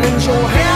morning, your hand.